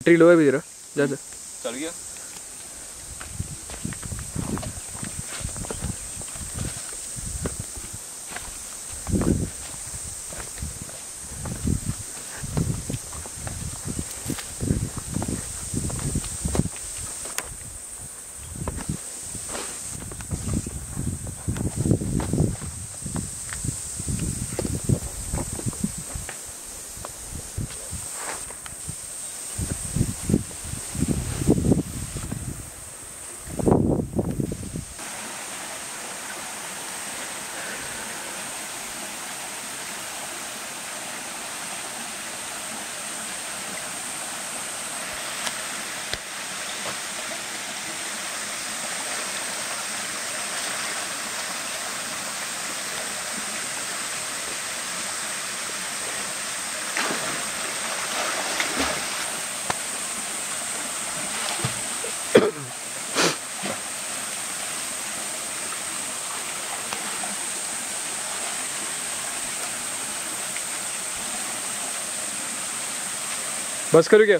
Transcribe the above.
Battery low है भी जरा जा। चल गया। बस करो क्या?